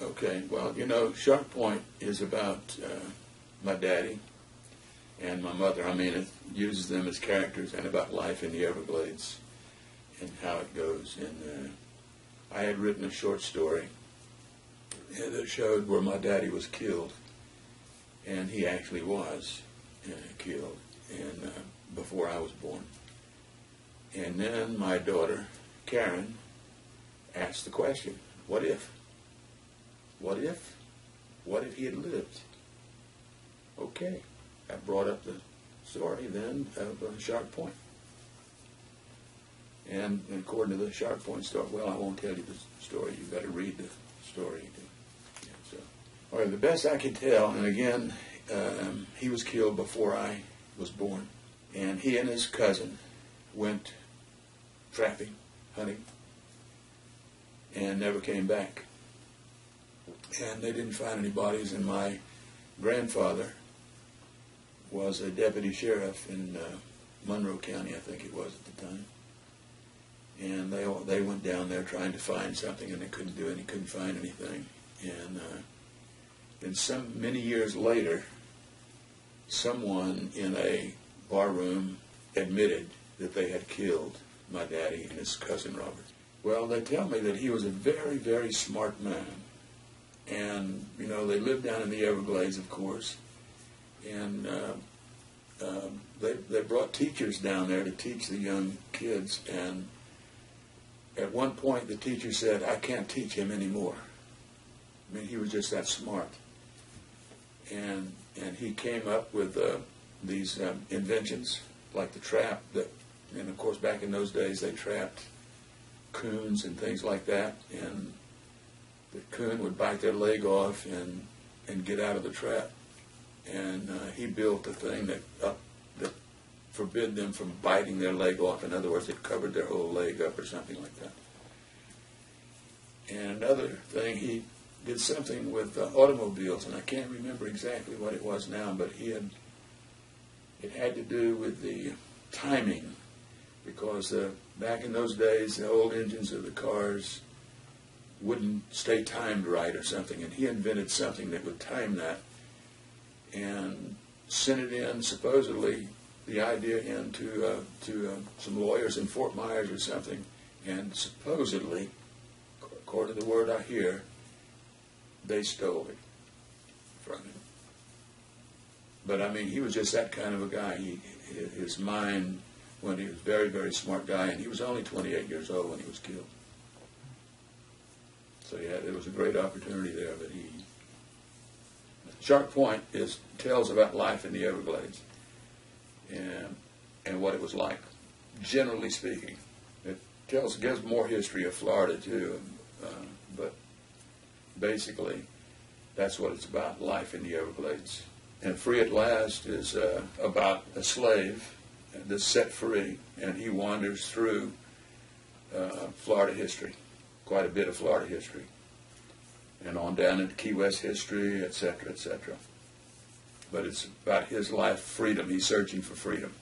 Okay, well, you know, Shark Point is about uh, my daddy and my mother. I mean, it uses them as characters and about life in the Everglades and how it goes. And uh, I had written a short story uh, that showed where my daddy was killed, and he actually was uh, killed, and uh, before I was born. And then my daughter, Karen, asked the question, "What if?" What if? What if he had lived? Okay, I brought up the story then of uh, Shark Point. And according to the Shark Point story, well, I won't tell you the story. You've got to read the story. So, all right, the best I can tell, and again, um, he was killed before I was born. And he and his cousin went trapping, hunting, and never came back and they didn't find any bodies. And my grandfather was a deputy sheriff in uh, Monroe County, I think it was at the time. And they all, they went down there trying to find something, and they couldn't do any, couldn't find anything. And uh, then some many years later, someone in a bar room admitted that they had killed my daddy and his cousin Robert. Well, they tell me that he was a very, very smart man and you know they lived down in the Everglades, of course, and uh, uh, they they brought teachers down there to teach the young kids. And at one point, the teacher said, "I can't teach him anymore." I mean, he was just that smart, and and he came up with uh, these um, inventions like the trap that, and of course, back in those days, they trapped coons and things like that, and the coon would bite their leg off and and get out of the trap. And uh, he built a thing that up that forbid them from biting their leg off. In other words, it covered their whole leg up or something like that. And another thing, he did something with uh, automobiles, and I can't remember exactly what it was now, but he had it had to do with the timing, because uh, back in those days, the old engines of the cars wouldn't stay timed right or something, and he invented something that would time that and sent it in, supposedly, the idea in to, uh, to uh, some lawyers in Fort Myers or something, and supposedly, according to the word I hear, they stole it from him. But I mean, he was just that kind of a guy. He, his mind, when he was a very, very smart guy, and he was only 28 years old when he was killed. So yeah, there was a great opportunity there that he. Shark Point is tells about life in the Everglades, and and what it was like, generally speaking. It tells gives more history of Florida too, uh, but basically, that's what it's about: life in the Everglades. And Free at Last is uh, about a slave that's set free, and he wanders through uh, Florida history quite a bit of Florida history, and on down into Key West history, etc., etc. But it's about his life freedom. He's searching for freedom.